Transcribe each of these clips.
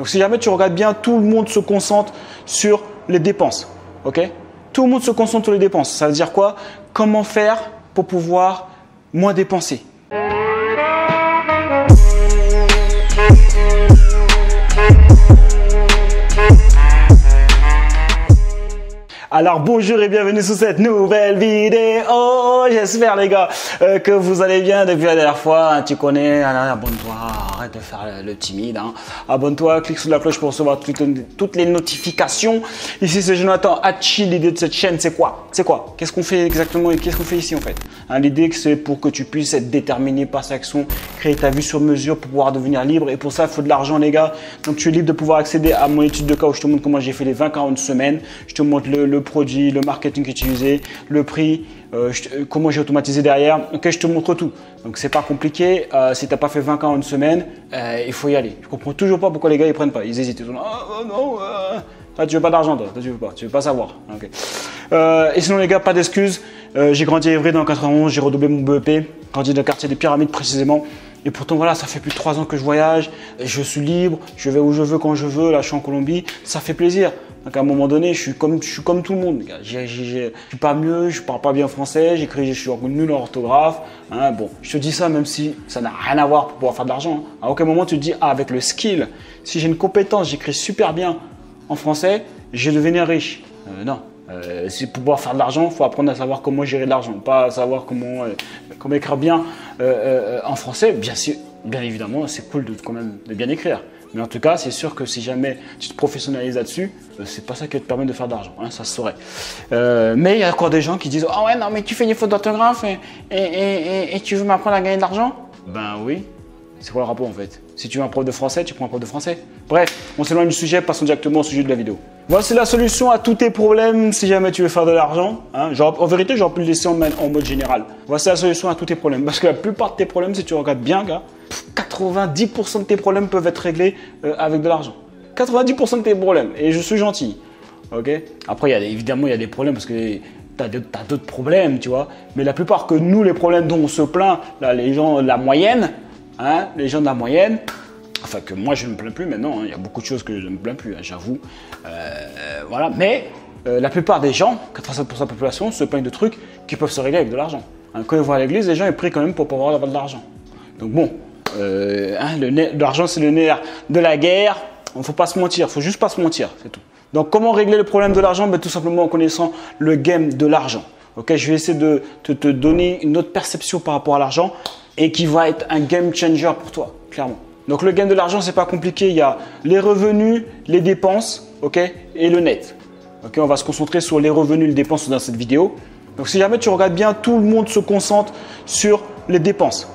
Donc si jamais tu regardes bien, tout le monde se concentre sur les dépenses. Ok? Tout le monde se concentre sur les dépenses. Ça veut dire quoi? Comment faire pour pouvoir moins dépenser? Alors bonjour et bienvenue sur cette nouvelle vidéo. J'espère les gars euh, que vous allez bien depuis la dernière fois. Tu connais, abonne-toi, arrête de faire le, timide. Hein. Abonne-toi, clique sur la cloche pour recevoir toutes, les notifications. Ici c'est Jonathan Hachi. L'idée de cette chaîne c'est quoi? C'est quoi? Qu'est-ce qu'on fait exactement et qu'est-ce qu'on fait ici en fait? Hein, L'idée c'est pour que tu puisses être déterminé par sa action, créer ta vue sur mesure pour pouvoir devenir libre. Et pour ça il faut de l'argent les gars. Donc tu es libre de pouvoir accéder à mon étude de cas où je te montre comment j'ai fait les 20-40 semaines. Je te montre le produit, le marketing utilisé, le prix, euh, euh, comment j'ai automatisé derrière. Ok, je te montre tout. Donc c'est pas compliqué. Euh, si tu n'as pas fait 20 cas en une semaine, il faut y aller. Je comprends toujours pas pourquoi les gars ils prennent pas. Ils hésitent. Ils sont là, oh, non. Ah, tu veux pas d'argent, toi. tu veux pas. Tu veux pas savoir. et sinon les gars, pas d'excuses. j'ai grandi à Évry dans 91, j'ai redoublé mon BEP, grandi dans le quartier des Pyramides précisément. Et pourtant, voilà, ça fait plus de trois ans que je voyage, je suis libre, je vais où je veux quand je veux, là je suis en Colombie, ça fait plaisir. Donc à un moment donné, je suis comme, je suis comme tout le monde. Je ne suis pas mieux, je parle pas bien français, j'écris, je suis nul en orthographe. Hein. bon, je te dis ça même si ça n'a rien à voir pour pouvoir faire de l'argent. Hein. À aucun moment tu te dis, ah, avec le skill, si j'ai une compétence, j'écris super bien en français, je vais devenir riche. Euh, non, euh, pouvoir faire de l'argent, il faut apprendre à savoir comment gérer de l'argent, pas à savoir comment, euh, comment écrire bien euh, en français. Bien, sûr, bien évidemment, c'est cool de, quand même de bien écrire. Mais en tout cas, c'est sûr que si jamais tu te professionnalises là-dessus, c'est pas ça qui te permettre de faire de l'argent, hein, ça se saurait. mais il y a encore des gens qui disent Ah ouais, non, mais tu fais des fautes d'orthographe et, et, et, tu veux m'apprendre à gagner de l'argent? Ben oui, c'est quoi le rapport en fait? Si tu veux un prof de français, tu prends un prof de français. Bref, on s'éloigne du sujet, passons directement au sujet de la vidéo. Voici la solution à tous tes problèmes si jamais tu veux faire de l'argent. Hein. En vérité, j'aurais pu le laisser en, mode général. Voici la solution à tous tes problèmes. Parce que la plupart de tes problèmes, si tu regardes bien, gars, 90% de tes problèmes peuvent être réglés euh, avec de l'argent. 90% de tes problèmes. Et je suis gentil. Après, y a évidemment, il y a des problèmes parce que tu as d'autres problèmes, tu vois. Mais la plupart que nous, les problèmes dont on se plaint, les gens, la moyenne, hein, les gens de la moyenne, Enfin, que moi je ne me plains plus maintenant, hein. il y a beaucoup de choses que je ne me plains plus, hein, j'avoue. Euh, voilà, mais euh, la plupart des gens, 87% de la population, se plaignent de trucs qui peuvent se régler avec de l'argent. Hein, quand ils vont à l'église, les gens ils prient quand même pour pouvoir avoir de l'argent. Donc bon, euh, l'argent c'est le nerf de la guerre, il ne faut pas se mentir, il faut juste pas se mentir, c'est tout. Donc comment régler le problème de l'argent? Ben, Tout simplement en connaissant le game de l'argent. Je vais essayer de te donner une autre perception par rapport à l'argent et qui va être un game changer pour toi, clairement. Donc le gain de l'argent, c'est pas compliqué. Il y a les revenus, les dépenses, et le net. On va se concentrer sur les revenus les dépenses dans cette vidéo. Donc si jamais tu regardes bien, tout le monde se concentre sur les dépenses.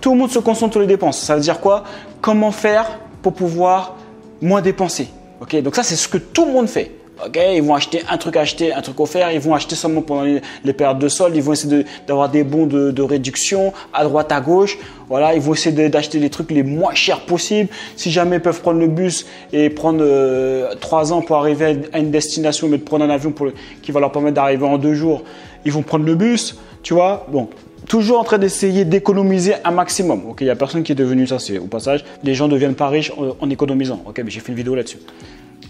Tout le monde se concentre sur les dépenses. Ça veut dire quoi? Comment faire pour pouvoir moins dépenser. Donc ça, c'est ce que tout le monde fait. Ok, ils vont acheter un truc acheter, un truc offert, ils vont acheter seulement pendant les, périodes de solde, ils vont essayer d'avoir des bons de, réduction à droite, à gauche. Voilà, ils vont essayer d'acheter les trucs les moins chers possibles. Si jamais ils peuvent prendre le bus et prendre euh, ans pour arriver à une destination, mais de prendre un avion pour qui va leur permettre d'arriver en deux jours, ils vont prendre le bus. Tu vois, bon, toujours en train d'essayer d'économiser un maximum. Ok, il n'y a personne qui est devenu ça, c'est au passage, les gens deviennent pas riches en, en économisant. Ok, mais j'ai fait une vidéo là-dessus.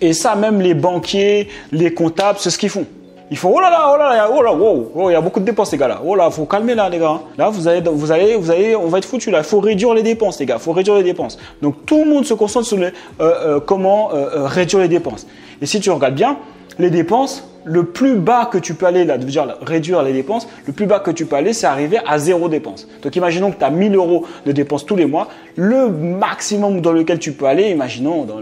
Et ça, même les banquiers, les comptables, c'est ce qu'ils font. Ils font oh là là, oh là là, oh là, wow, oh, il y a beaucoup de dépenses, les gars là. Oh là, faut calmer là, les gars. Là, vous allez, vous allez, vous allez, on va être foutu là. Il faut réduire les dépenses, les gars. Faut réduire les dépenses. Donc tout le monde se concentre sur euh, euh, comment euh, réduire les dépenses. Et si tu regardes bien, les dépenses, le plus bas que tu peux aller, là, dire réduire les dépenses, le plus bas que tu peux aller, c'est arriver à zéro dépense. Donc imaginons que tu as 1000 euros de dépenses tous les mois. Le maximum dans lequel tu peux aller, imaginons dans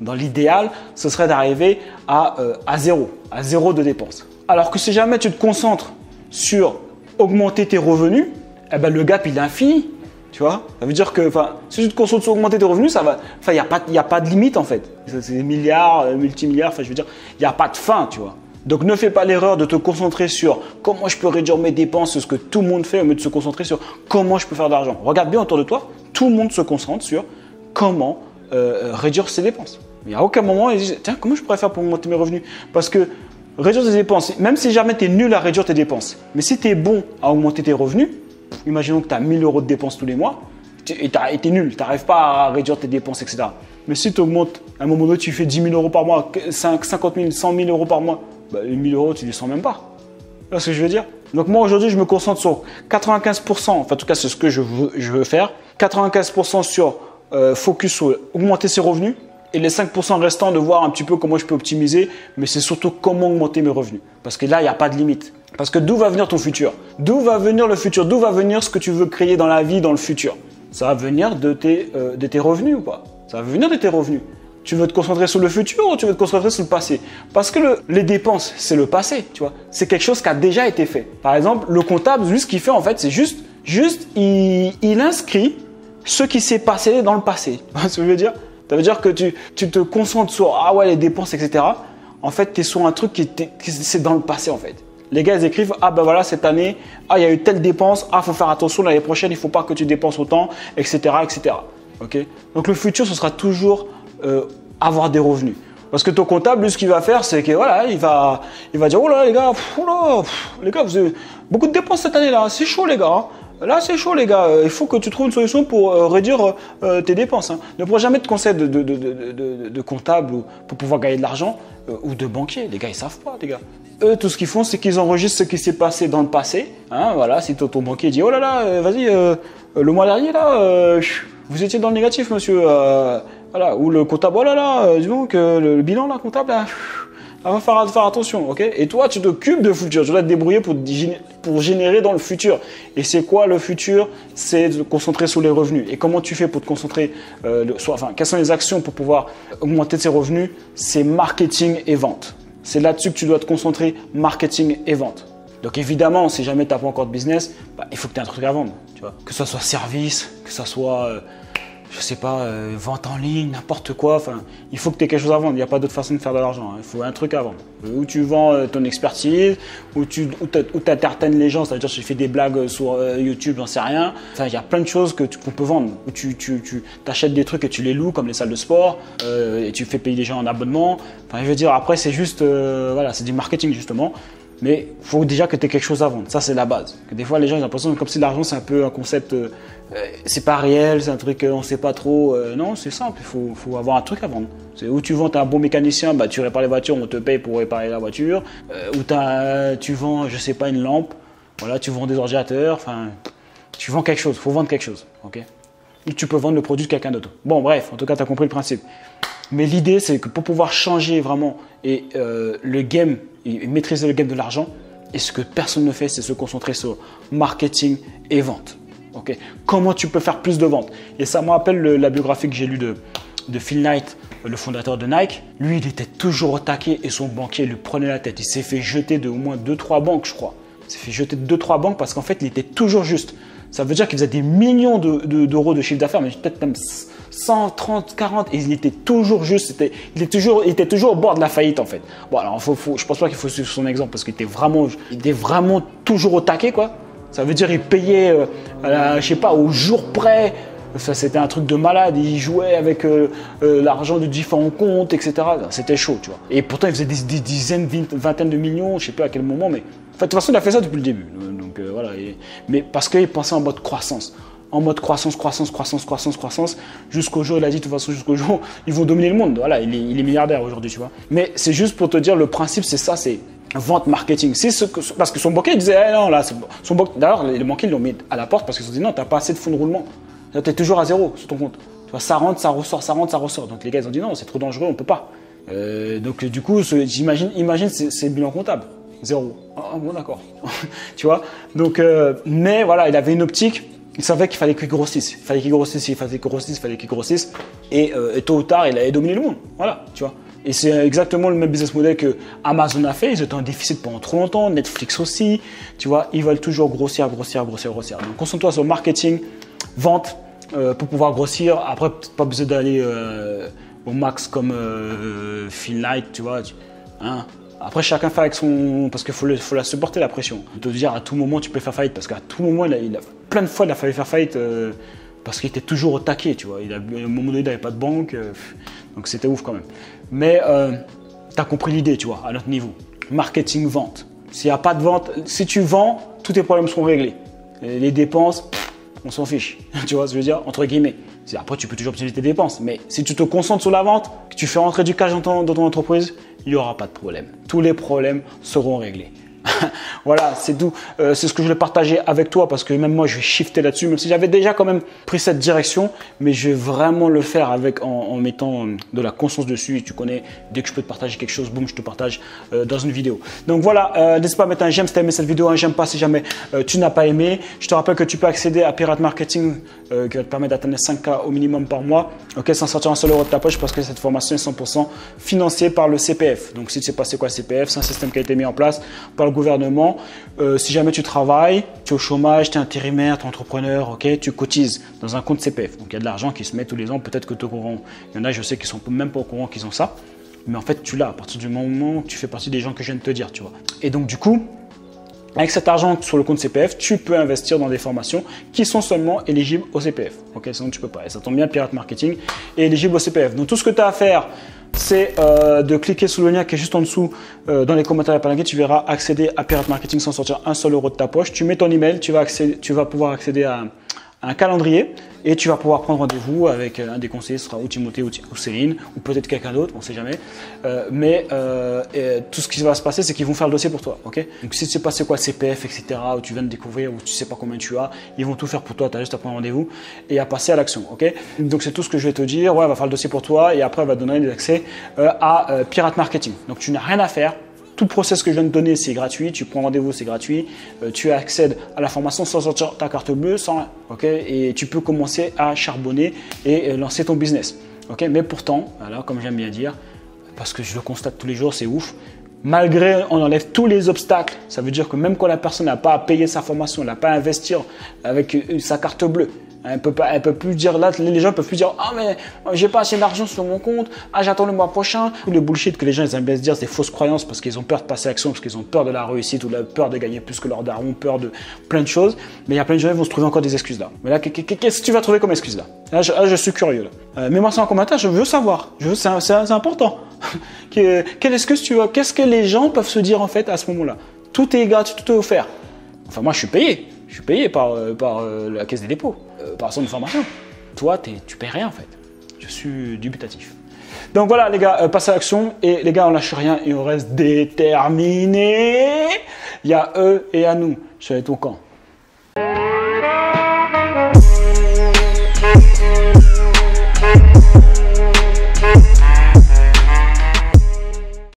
dans l'idéal, ce serait d'arriver à, euh, à zéro, à zéro de dépenses. Alors que si jamais tu te concentres sur augmenter tes revenus, eh ben le gap il est infini. Tu vois Ça veut dire que si tu te concentres sur augmenter tes revenus, ça va. Enfin, il n'y a, pas, a pas de limite en fait. C'est des milliards, euh, multimilliards, enfin je veux dire, il n'y a pas de fin, tu vois. Donc ne fais pas l'erreur de te concentrer sur comment je peux réduire mes dépenses, ce que tout le monde fait, au lieu de se concentrer sur comment je peux faire de l'argent. Regarde bien autour de toi, tout le monde se concentre sur comment euh, réduire ses dépenses. Mais à aucun moment, ils disent Tiens, comment je pourrais faire pour monter mes revenus? Parce que réduire tes dépenses, même si jamais tu es nul à réduire tes dépenses, mais si tu es bon à augmenter tes revenus, imaginons que tu as 1000 euros de dépenses tous les mois, et tu es nul, tu n'arrives pas à réduire tes dépenses, etc. Mais si tu augmentes, à un moment donné, tu fais 10 000 euros par mois, 50 000, 100 000 euros par mois, bah, 1 000 euros, tu les sens même pas. Tu vois ce que je veux dire? Donc moi, aujourd'hui, je me concentre sur 95%, enfin, en tout cas, c'est ce que je veux, je veux faire, 95% sur euh, focus sur augmenter ses revenus, et les 5% restants de voir un petit peu comment je peux optimiser, mais c'est surtout comment augmenter mes revenus. Parce que là, il n'y a pas de limite. Parce que d'où va venir ton futur? D'où va venir le futur? D'où va venir ce que tu veux créer dans la vie, dans le futur? Ça va venir de tes, euh, de tes revenus ou pas? Ça va venir de tes revenus. Tu veux te concentrer sur le futur ou tu veux te concentrer sur le passé? Parce que les dépenses, c'est le passé, tu vois. C'est quelque chose qui a déjà été fait. Par exemple, le comptable, lui, ce qu'il fait, en fait, c'est juste, juste, il, inscrit ce qui s'est passé dans le passé. Ce que je veux dire? Ça veut dire que tu, tu, te concentres sur ah ouais les dépenses etc. En fait, tu es sur un truc qui, qui c'est dans le passé en fait. Les gars ils écrivent ah ben voilà cette année ah il y a eu telle dépense ah faut faire attention l'année prochaine il faut pas que tu dépenses autant etc etc. Ok? Donc le futur ce sera toujours euh, avoir des revenus. Parce que ton comptable, lui, ce qu'il va faire, c'est que voilà, il va, il va dire oh là les gars, oh les gars, vous avez beaucoup de dépenses cette année-là, c'est chaud les gars. Hein. Là, c'est chaud, les gars. Il faut que tu trouves une solution pour euh, réduire euh, tes dépenses. Hein. Ne prends jamais de conseil de, de, comptable pour pouvoir gagner de l'argent euh, ou de banquier. Les gars, ils savent pas, les gars. Eux, tout ce qu'ils font, c'est qu'ils enregistrent ce qui s'est passé dans le passé. Hein, voilà, si ton banquier dit Oh là là, vas-y, le mois dernier, là, vous étiez dans le négatif, monsieur. Voilà, ou le comptable Oh là là, dis donc, le, bilan, là, comptable, là il va faire, faire attention, ok? Et toi, tu t'occupes de futur, tu dois te débrouiller pour, pour générer dans le futur. Et c'est quoi le futur? C'est de te concentrer sur les revenus. Et comment tu fais pour te concentrer euh, Enfin, quelles sont les actions pour pouvoir augmenter tes revenus? C'est marketing et vente. C'est là-dessus que tu dois te concentrer, marketing et vente. Donc évidemment, si jamais tu n'as pas encore de business, bah, il faut que tu aies un truc à vendre. Tu vois? Que ce soit service, que ce soit... Euh, je sais pas, euh, vente en ligne, n'importe quoi. Il faut que tu aies quelque chose à vendre. Il n'y a pas d'autre façon de faire de l'argent. Hein. Il faut un truc à vendre. Où tu vends euh, ton expertise, où tu entertaines les gens, c'est-à-dire tu fais des blagues sur euh, YouTube, j'en sais rien. Enfin, il y a plein de choses que qu'on peut vendre. Où tu, tu, achètes des trucs et tu les loues, comme les salles de sport, et tu fais payer les gens en abonnement. Enfin, je veux dire, après, c'est juste, c'est du marketing justement. Mais il faut déjà que tu aies quelque chose à vendre. Ça, c'est la base. Que des fois, les gens ont l'impression comme si l'argent, c'est un peu un concept, euh, c'est pas réel, c'est un truc, on sait pas trop. Euh, non, c'est simple. Il faut, faut, avoir un truc à vendre. C'est où tu vends, tu un bon mécanicien, bah, tu répares les voitures, on te paye pour réparer la voiture. Euh, ou tu vends, je sais pas, une lampe. Voilà, tu vends des ordinateurs. Enfin, tu vends quelque chose. Il faut vendre quelque chose. Ou tu peux vendre le produit de quelqu'un d'autre. Bon, bref, en tout cas, tu as compris le principe. Mais l'idée, c'est que pour pouvoir changer vraiment et le game et maîtriser le game de l'argent. Et ce que personne ne fait, c'est se concentrer sur marketing et vente. Ok? Comment tu peux faire plus de ventes? Et ça me rappelle la biographie que j'ai lue de, de Phil Knight, le fondateur de Nike. Lui, il était toujours au taquet et son banquier lui prenait la tête. Il s'est fait jeter de au moins 2-3 banques, je crois. Il s'est fait jeter de 2-3 banques parce qu'en fait, il était toujours juste. Ça veut dire qu'il faisait des millions d'euros de, chiffre d'affaires, mais peut-être même 130, 40, et il était toujours juste, il, était toujours, au bord de la faillite en fait. Bon, alors faut, faut, je pense pas qu'il faut suivre son exemple parce qu'il était vraiment, il était vraiment toujours au taquet quoi. Ça veut dire il payait, euh, je sais pas, au jour près. Ça, c'était un truc de malade. Il jouait avec euh, euh, l'argent de différents comptes, etc. C'était chaud, tu vois. Et pourtant, il faisait des, dizaines, vingtaines de millions, je sais pas à quel moment, mais de toute façon, il a fait ça depuis le début. Donc voilà. mais parce qu'il pensait en mode croissance en mode croissance, croissance, croissance, croissance, croissance, jusqu'au jour, il a dit de toute façon, jusqu'au jour, ils vont dominer le monde. Voilà, il est, milliardaire aujourd'hui, tu vois. Mais c'est juste pour te dire, le principe, c'est ça, c'est vente marketing. C'est parce que son banquier disait, eh non, là, son d'ailleurs, les banquiers l'ont mis à la porte parce qu'ils ont dit, non, t'as pas assez de fonds de roulement. Tu es toujours à zéro sur ton compte. Tu vois, ça rentre, ça ressort, ça rentre, ça ressort. Donc les gars, ils ont dit, non, c'est trop dangereux, on peut pas. Euh, donc du coup, j'imagine, imagine, c'est le bilan comptable. Zéro. Ah, bon, d'accord. tu vois Donc, euh, mais voilà, il avait une optique il savait qu'il fallait qu'il grossisse. Il fallait qu'il grossisse, il fallait qu'il grossisse, il fallait qu'il grossisse. Euh, et, tôt ou tard, il allait dominer le monde. Voilà, tu vois. Et c'est exactement le même business model que Amazon a fait. Ils étaient en déficit pendant trop longtemps. Netflix aussi. Tu vois, ils veulent toujours grossir, grossir, grossir, grossir. Donc concentre-toi sur marketing, vente euh, pour pouvoir grossir. Après, pas besoin d'aller au max comme Phil Knight, tu vois. Hein après, chacun fait avec son. Parce qu'il faut, faut, la supporter, la pression. De te dire à tout moment, tu peux faire faillite. Parce qu'à tout moment, il a, plein de fois, il a fallu faire faillite euh, parce qu'il était toujours au taquet, tu vois. Il a, à un moment donné, il n'avait pas de banque. Euh, donc c'était ouf quand même. Mais euh, tu as compris l'idée, tu vois, à notre niveau. Marketing, vente. S'il n'y a pas de vente, si tu vends, tous tes problèmes seront réglés. les dépenses, on s'en fiche. tu vois je veux dire? Entre guillemets. Après, tu peux toujours optimiser tes dépenses. Mais si tu te concentres sur la vente, que tu fais rentrer du cash dans ton entreprise, il n'y aura pas de problème. Tous les problèmes seront réglés. voilà, c'est tout. Euh, c'est ce que je voulais partager avec toi parce que même moi, je vais shifter là-dessus, même si j'avais déjà quand même pris cette direction, mais je vais vraiment le faire avec en, mettant de la conscience dessus. tu connais, dès que je peux te partager quelque chose, boum, je te partage euh, dans une vidéo. Donc voilà, euh, n'hésite pas à mettre un j'aime si tu as aimé cette vidéo, un j'aime pas si jamais tu n'as pas aimé. Je te rappelle que tu peux accéder à Pirate Marketing qui va te permettre d'atteindre 5K au minimum par mois, ok, sans sortir un seul euro de ta poche parce que cette formation est 100% financée par le CPF. Donc si tu sais pas c'est quoi le CPF, c'est un système qui a été mis en place par le gouvernement. Euh, si jamais tu travailles, tu es au chômage, tu es intérimaire, tu es entrepreneur, ok, tu cotises dans un compte CPF. Donc il y a de l'argent qui se met tous les ans. Peut-être que tu es au courant. Il y en a, je sais, qui sont même pas au courant qu'ils ont ça. Mais en fait, tu l'as à partir du moment où tu fais partie des gens que je viens de te dire, tu vois. Et donc, du coup, avec cet argent sur le compte CPF, tu peux investir dans des formations qui sont seulement éligibles au CPF. Ok, sinon tu peux pas. Et ça tombe bien, Pirate Marketing est éligible au CPF. Donc tout ce que tu as à faire, c'est euh, de cliquer sur le lien qui est juste en dessous euh, dans les commentaires à tu verras accéder à Pirate Marketing sans sortir un seul euro de ta poche. Tu mets ton email, tu vas pouvoir accéder à un calendrier et tu vas pouvoir prendre rendez-vous avec euh, un des conseillers, ce sera ou Timothée ou, Céline, ou peut-être quelqu'un d'autre, on ne sait jamais. Euh, mais euh, tout ce qui va se passer, c'est qu'ils vont faire le dossier pour toi. ok? Donc si tu sais pas c'est quoi CPF, etc., ou tu viens de découvrir, ou tu sais pas combien tu as, ils vont tout faire pour toi, tu as juste à prendre rendez-vous et à passer à l'action. ok? Donc c'est tout ce que je vais te dire, ouais, on va faire le dossier pour toi, et après, on va te donner des accès à Pirate Marketing. Donc tu n'as rien à faire, tout process que je viens de donner, c'est gratuit. Tu prends rendez-vous, c'est gratuit. Euh, tu accèdes à la formation sans sortir ta carte bleue, sans ok Et tu peux commencer à charbonner et euh, lancer ton business. Ok Mais pourtant, voilà, comme j'aime bien dire, parce que je le constate tous les jours, c'est ouf. Malgré on enlève tous les obstacles, ça veut dire que même quand la personne n'a pas à payer sa formation, n'a pas à investir avec euh, sa carte bleue, elle peut peut plus dire là, les gens peuvent plus dire ah mais j'ai pas assez d'argent sur mon compte, ah j'attends le mois prochain. Le bullshit que les gens aiment bien se dire, c'est fausses croyances parce qu'ils ont peur de passer à l'action, parce qu'ils ont peur de la réussite ou la peur de gagner plus que leur daron, peur de plein de choses. Mais il y a plein de gens qui vont se trouver encore des excuses là. Mais là, qu'est-ce que tu vas trouver comme excuse là? Là, je, suis curieux. Là. Euh, Mets-moi ça en commentaire, je veux savoir. C'est important. quelle excuse tu vois Qu'est-ce que les gens peuvent se dire en fait à ce moment-là? Tout est gratuit, tout est offert. Enfin moi je suis payé. Je suis payé par, euh, par euh, la caisse des dépôts, euh, par son formation. Toi, tu payes rien en fait. Je suis dubitatif. Donc voilà les gars, passe à l'action et les gars on lâche rien et on reste déterminé. Il y a eux et à nous. Je suis ton camp.